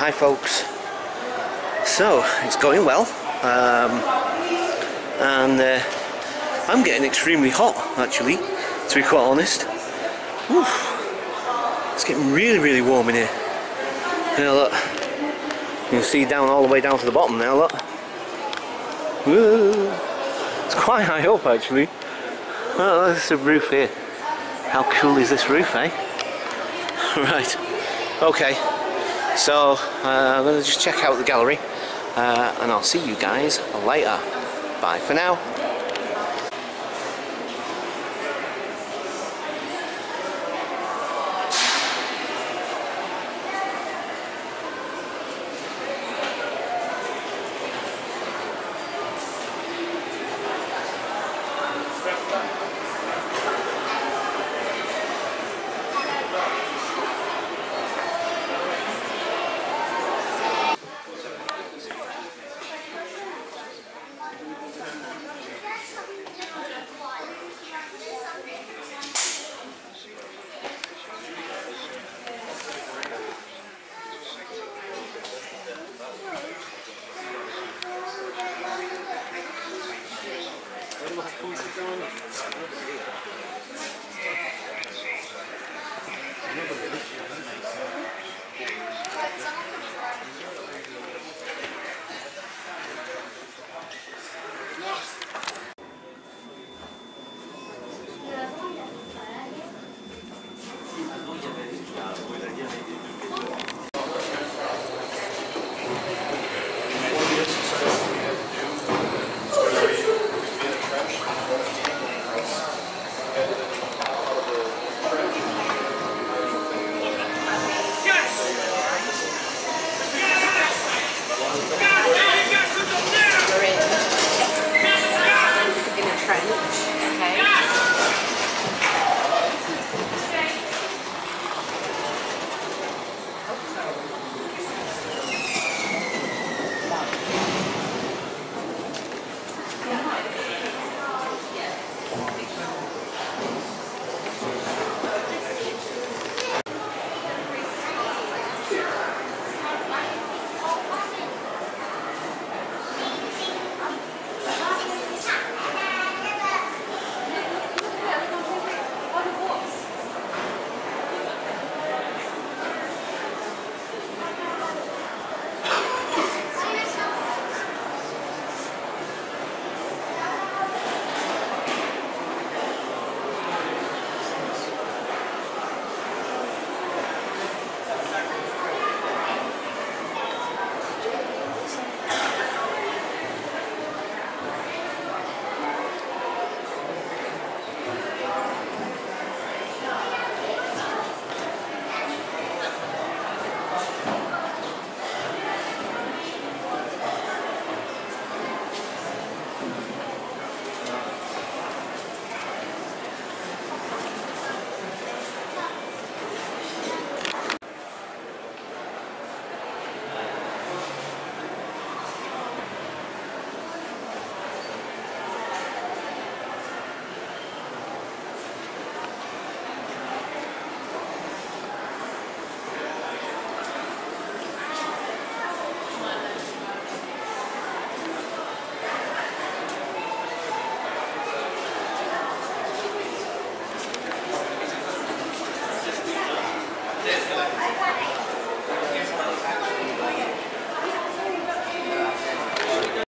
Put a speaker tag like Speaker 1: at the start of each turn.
Speaker 1: Hi folks. So, it's going well. Um, and uh, I'm getting extremely hot actually, to be quite honest. It's getting really, really warm in here. Now look, you can see down all the way down to the bottom now, look. Woo. It's quite high up actually. Oh, this is the roof here. How cool is this roof, eh? right, okay. So, uh, I'm going to just check out the gallery uh, and I'll see you guys later. Bye for now.